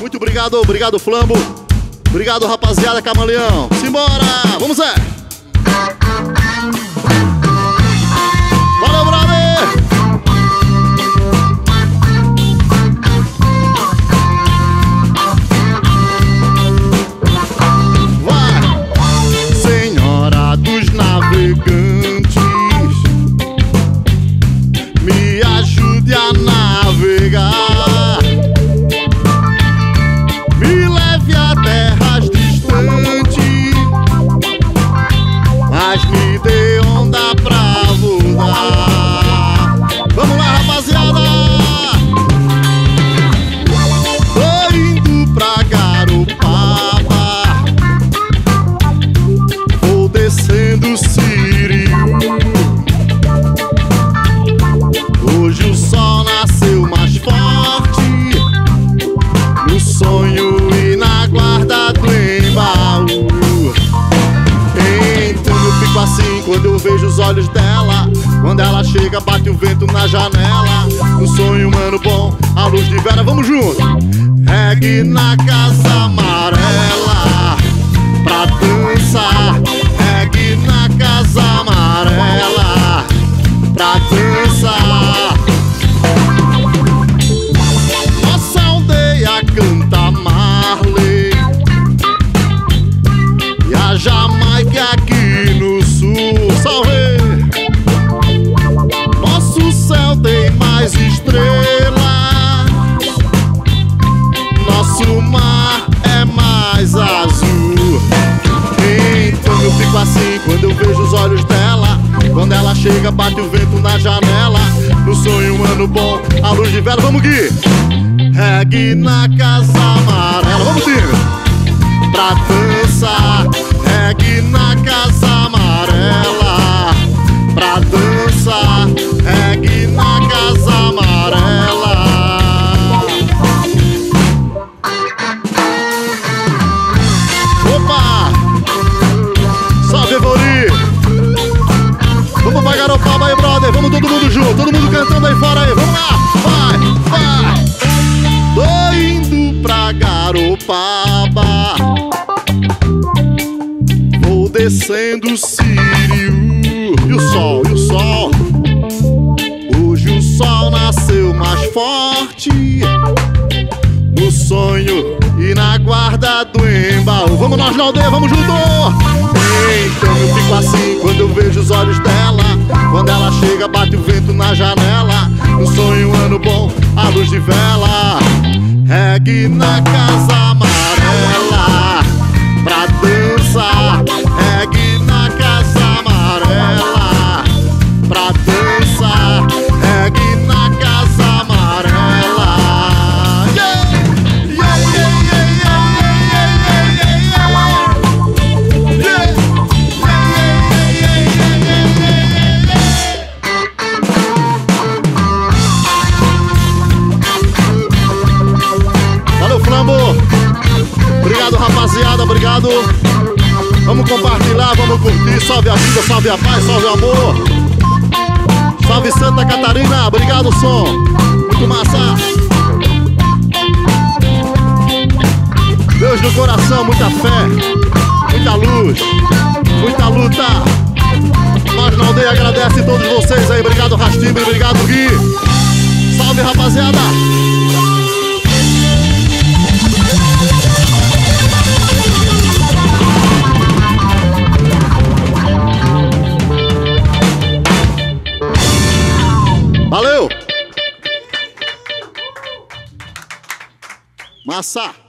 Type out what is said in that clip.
Muito obrigado, obrigado, Flambo. Obrigado, rapaziada, Camaleão. Simbora! Vamos é! O sol nasceu mais forte. No sonho e na guarda do embaú Então eu fico assim quando eu vejo os olhos dela Quando ela chega, bate o vento na janela No sonho, mano, bom, a luz de vela Vamos junto! Reggae na casa amarela chega, bate o vento na janela No sonho, um ano bom, a luz de vela Vamos, Gui! Reggae na casa amarela Vamos, time! Pra dançar Reggae na Garopaba Vou descendo o Sírio E o sol, e o sol Hoje o sol nasceu mais forte no sonho e na guarda do embaú. Vamos nós na aldeia, vamos junto! Então eu fico assim quando eu vejo os olhos dela. Quando ela chega, bate o vento na janela. No sonho, ano bom, a luz de vela. Reggae na casa Obrigado, rapaziada, obrigado. Vamos compartilhar, vamos curtir. Salve a vida, salve a paz, salve o amor. Salve Santa Catarina, obrigado, som. Muito massa. Deus no coração, muita fé, muita luz, muita luta. Nós na aldeia agradece todos vocês aí. Obrigado, Rastimbre, obrigado, Gui. Salve, rapaziada. Valeu! Massa!